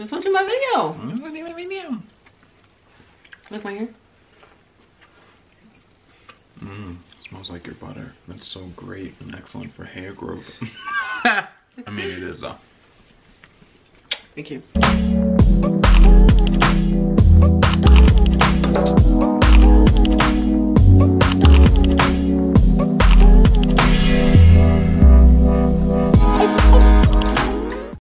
Just watching my video. Mmm, Look my hair. Mmm, smells like your butter. That's so great and excellent for hair growth. I mean, it is though. Thank you.